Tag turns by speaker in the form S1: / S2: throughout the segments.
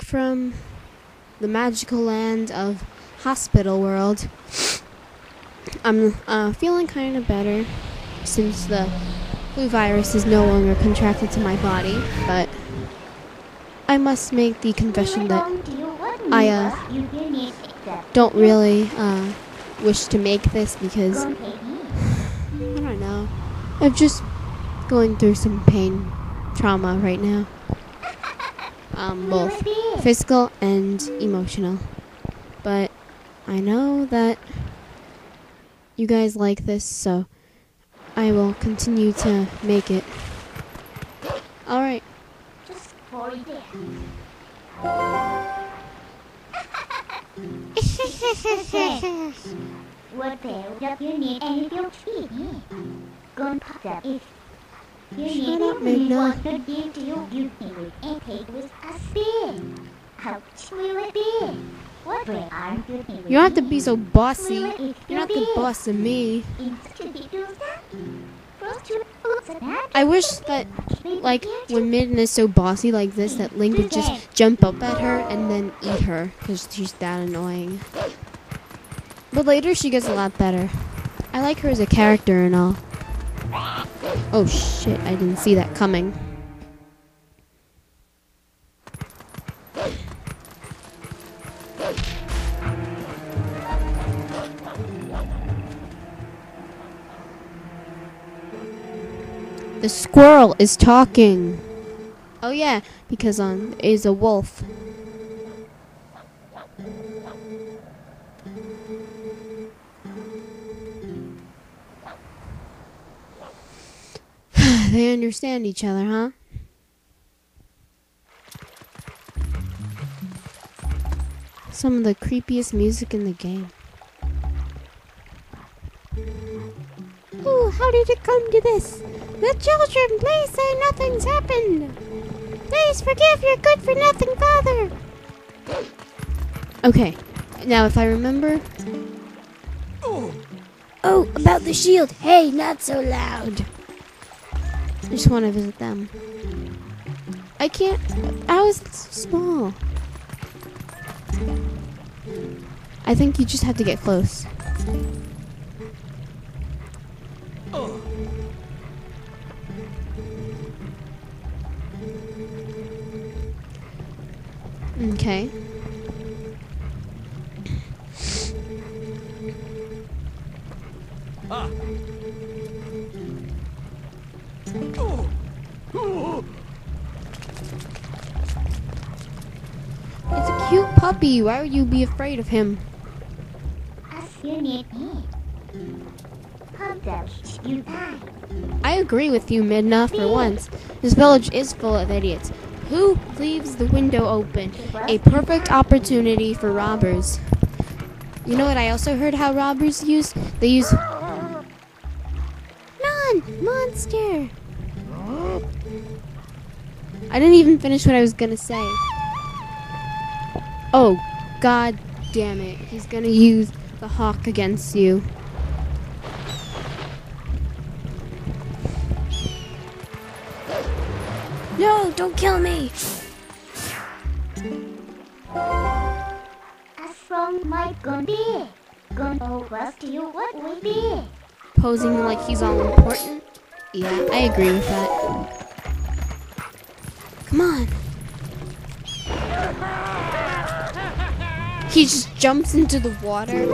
S1: Back from the magical land of Hospital World. I'm uh, feeling kind of better since the flu virus is no longer contracted to my body, but I must make the confession that I uh, don't really uh, wish to make this because I don't know. I'm just going through some pain, trauma right now. Um, both physical and emotional. But I know that you guys like this, so I will continue to make it. Alright.
S2: What need and if you if you
S1: Shut up,
S2: to give to you you can with and take with a spin. How will it be? What way aren't you think
S1: You don't have to be so bossy. You're not the boss of me. I wish that, like, when Midna is so bossy like this, that Link would just jump up at her and then eat her, because she's that annoying. But later she gets a lot better. I like her as a character and all. Oh shit, I didn't see that coming. The squirrel is talking. Oh yeah, because um is a wolf. they understand each other, huh? Some of the creepiest music in the game. Oh, how did it come to this? The children, please say nothing's happened. Please forgive your good for nothing father. Okay, now if I remember. Oh, about the shield. Hey, not so loud. I just want to visit them. I can't. I was small. I think you just have to get close. Okay. Puppy. Why would you be afraid of him? I agree with you, Midna, for once. This village is full of idiots. Who leaves the window open? A perfect opportunity for robbers. You know what I also heard how robbers use? They use. Non! Monster! I didn't even finish what I was gonna say. Oh, god damn it. He's gonna use the hawk against you. No, don't kill me!
S2: As from my gun be. Gun over to you what will be.
S1: Posing like he's all important? Yeah, I agree with that. Come on. He just jumps into the water.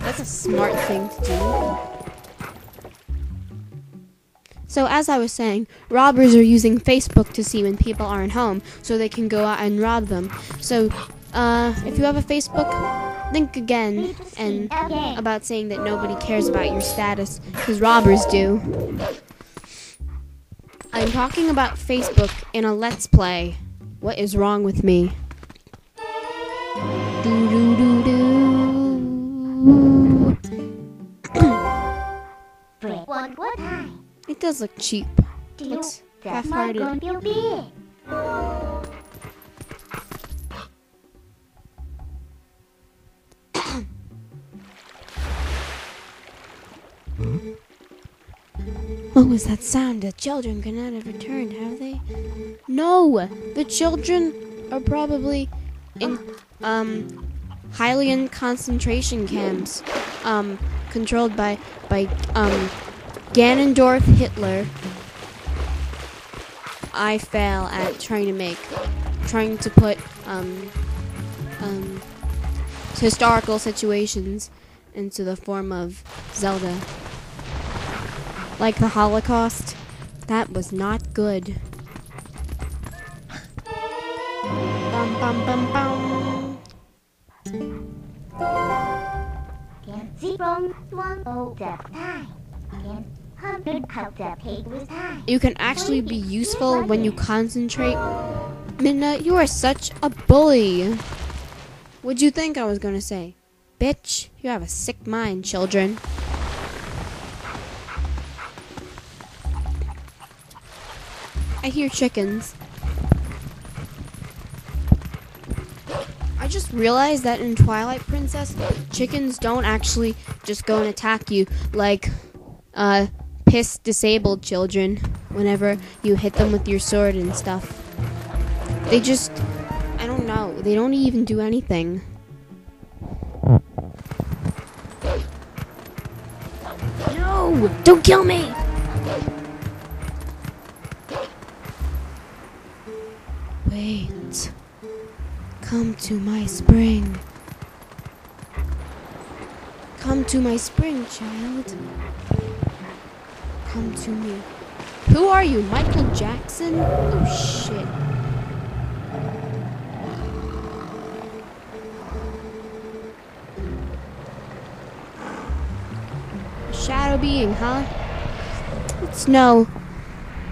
S1: That's a smart thing to do. So, as I was saying, robbers are using Facebook to see when people aren't home so they can go out and rob them. So, uh, if you have a Facebook, think again and about saying that nobody cares about your status because robbers do. I'm talking about Facebook in a Let's Play. What is wrong with me? It does look cheap.
S2: Do you
S1: Looks half-hearted. What was that sound? The children could not have returned, have they? No! The children are probably in um Hylian concentration camps. Um controlled by by um Ganondorf Hitler. I fail at trying to make trying to put um um historical situations into the form of Zelda. Like the Holocaust. That was not good. Bum bum bum. You can actually be useful when you concentrate. Midna, you are such a bully. What'd you think I was gonna say? Bitch, you have a sick mind, children. I hear chickens. Just realized that in Twilight Princess, chickens don't actually just go and attack you like uh piss disabled children whenever you hit them with your sword and stuff. They just I don't know, they don't even do anything. No! Don't kill me! Come to my spring. Come to my spring, child. Come to me. Who are you, Michael Jackson? Oh shit. Shadow being, huh? It's no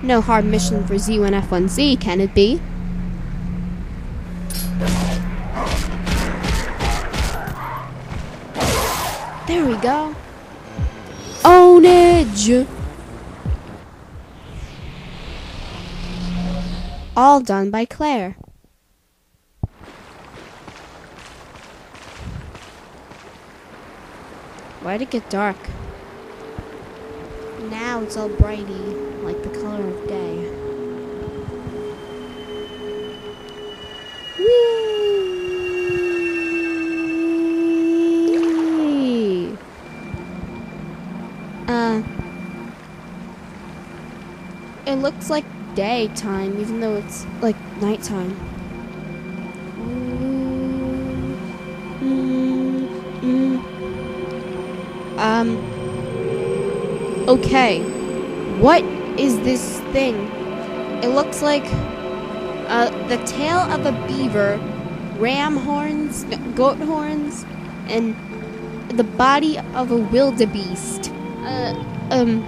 S1: no hard mission for Z1F1Z, can it be? There we go. Ownage! All done by Claire. Why'd it get dark? Now it's all brighty, like the looks like daytime, even though it's like nighttime. Um. Okay. What is this thing? It looks like uh, the tail of a beaver, ram horns, no, goat horns, and the body of a wildebeest. Uh, um,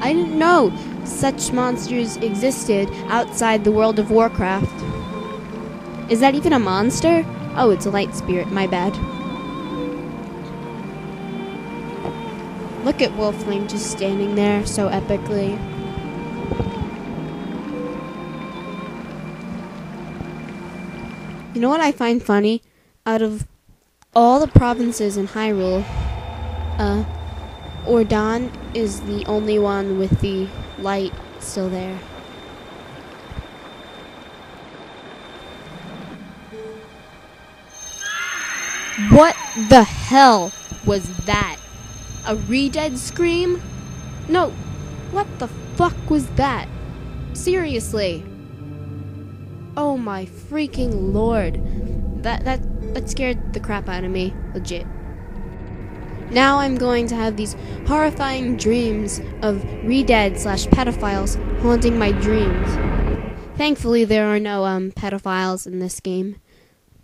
S1: I didn't know such monsters existed outside the world of Warcraft. Is that even a monster? Oh, it's a light spirit, my bad. Look at Wolf Link just standing there so epically. You know what I find funny? Out of all the provinces in Hyrule, uh, Ordon is the only one with the light still there. What the hell was that? A re-dead scream? No, what the fuck was that? Seriously. Oh my freaking lord. That that that scared the crap out of me, legit. Now I'm going to have these horrifying dreams of re-dead slash pedophiles haunting my dreams. Thankfully, there are no um, pedophiles in this game,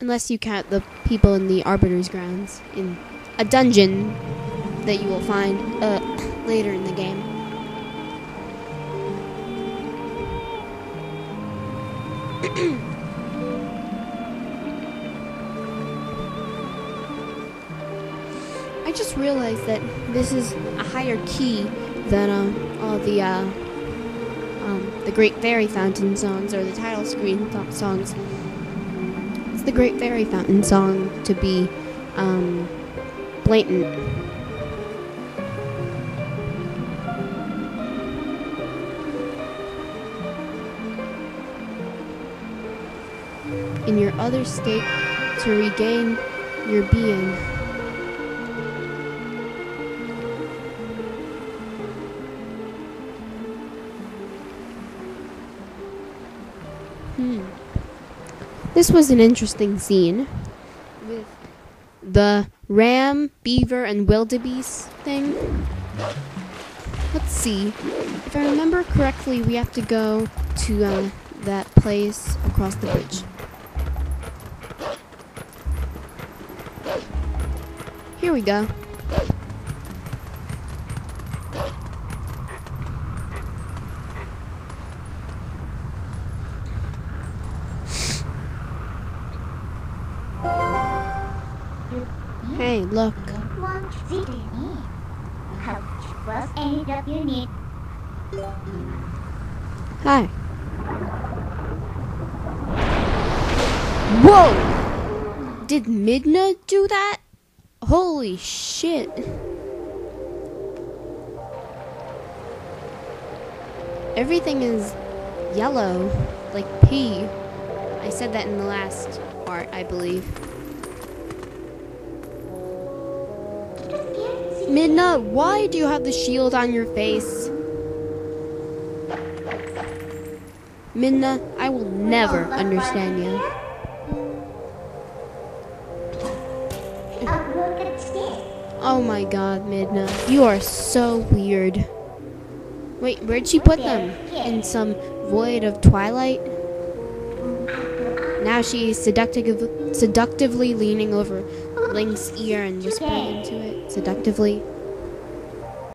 S1: unless you count the people in the Arbiter's grounds in a dungeon that you will find uh, later in the game. just realized that this is a higher key than uh, all the uh, um, the Great Fairy Fountain songs or the title screen th- songs. It's the Great Fairy Fountain song to be um, blatant. In your other state, to regain your being. This was an interesting scene with the ram, beaver, and wildebeest thing. Let's see. If I remember correctly, we have to go to uh, that place across the bridge. Here we go.
S2: You look.
S1: Hi. Whoa! Did Midna do that? Holy shit. Everything is yellow, like pee. I said that in the last part, I believe. Midna, why do you have the shield on your face? Midna, I will never understand you. Oh, my god, Midna. You are so weird. Wait, where'd she put them? In some void of twilight? Now she's seductive, seductively leaning over Link's ear and whispering into it. Seductively.